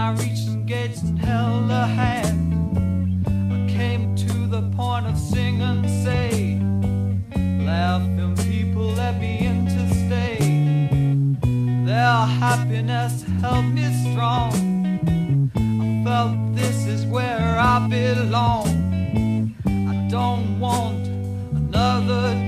I reached some gates and held a hand. I came to the point of sing and say, laughing people let me in to stay. Their happiness held me strong. I felt this is where I belong. I don't want another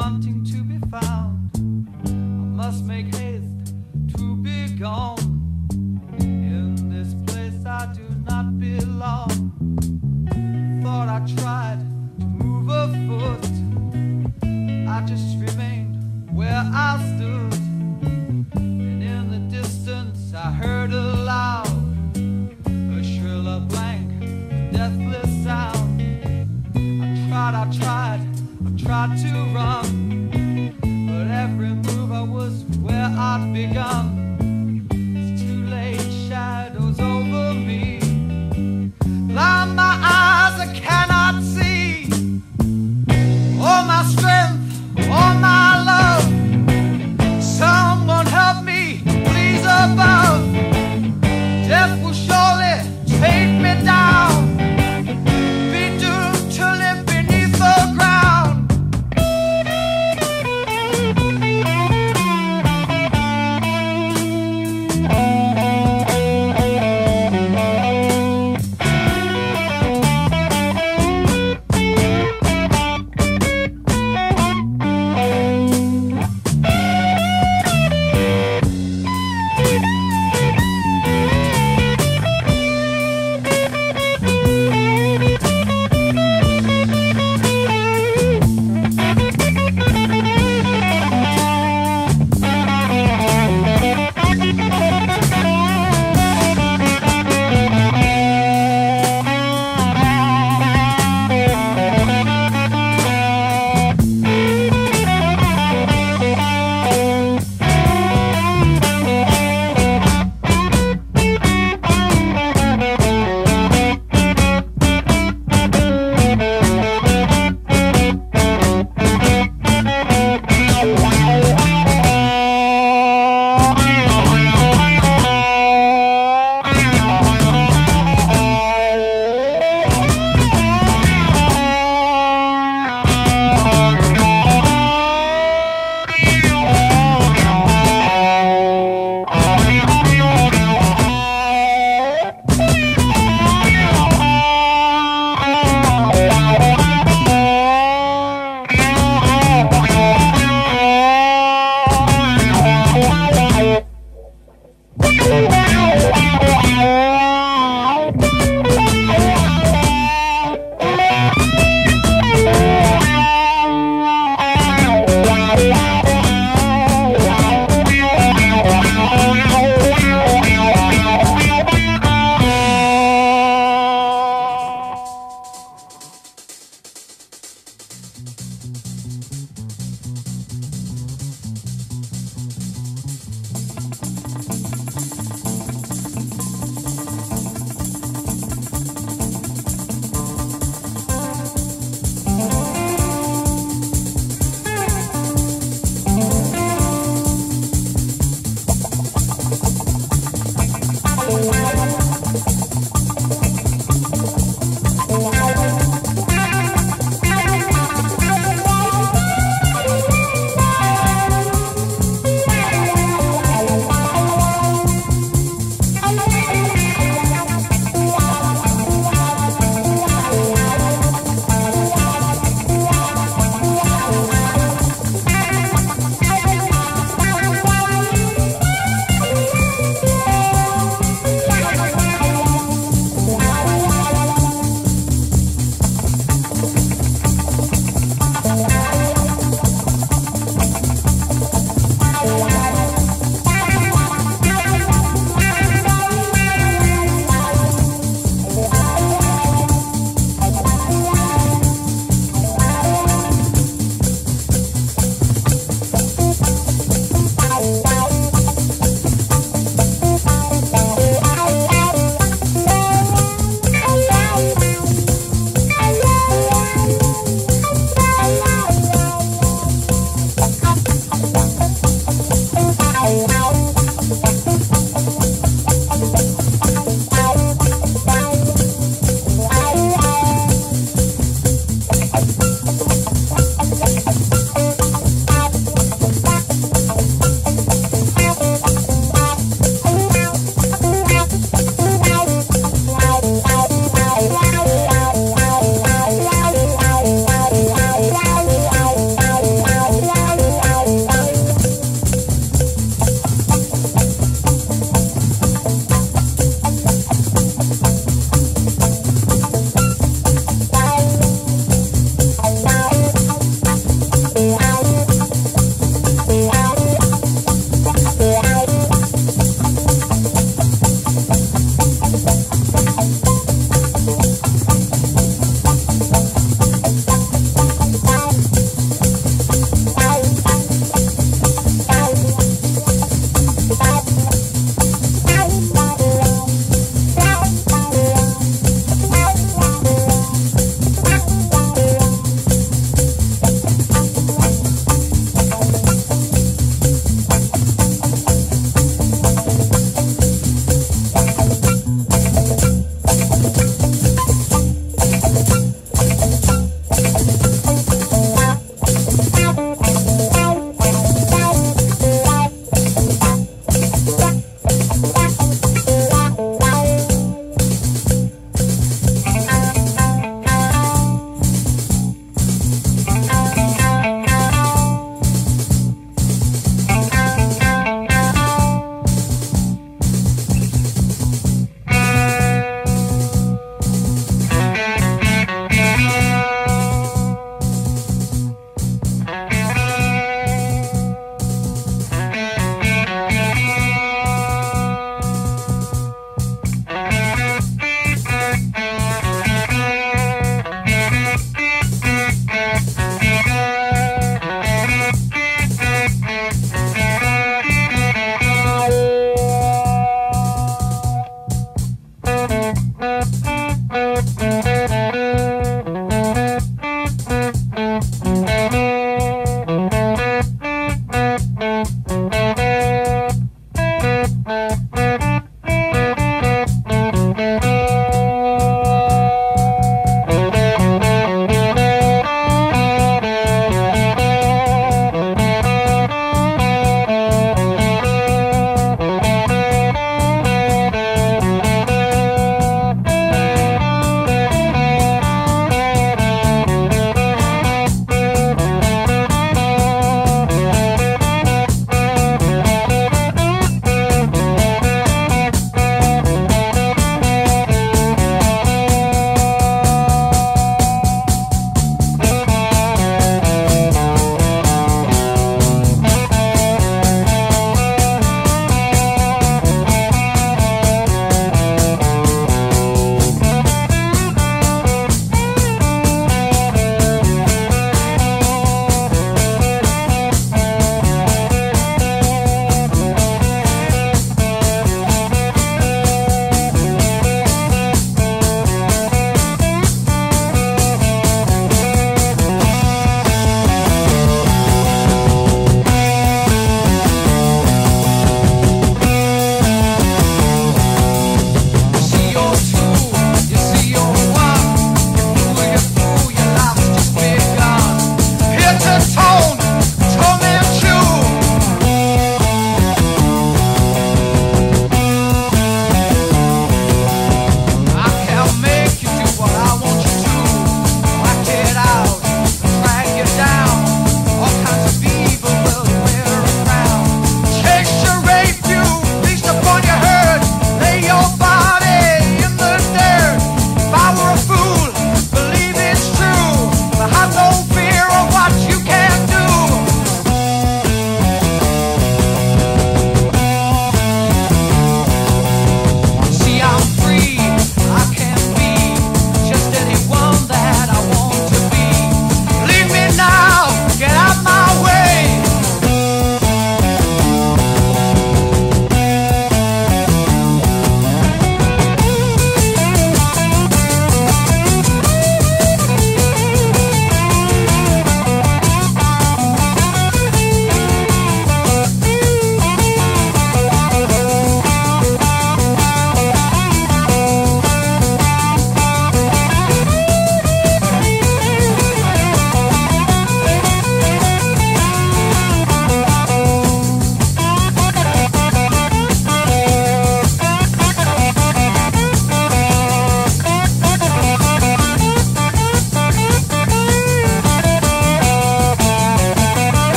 wanting to be found. I must make haste to be gone. In this place I do not belong. Thought I tried to move a foot. I just remained where I stood. And in the distance I heard a shrill, a blank, deathless sound. I tried, I tried, tried to run. But every move I was where I'd begun.